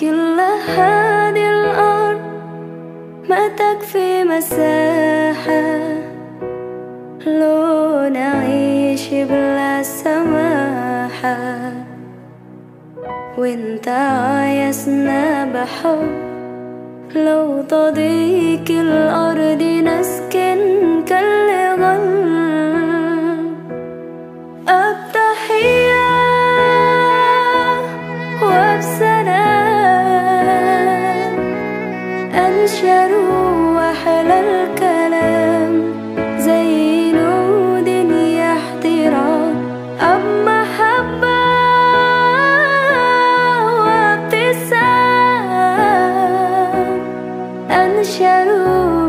كل هذه الأرض ما تكفي مساحة. لو نعيش بلا سماحة. وإنت عايزنا بحب. لو تضيق الأرض نسكن انشروا أحلى الكلام. زي دنيا احترام أما محبة وابتسام. انشروا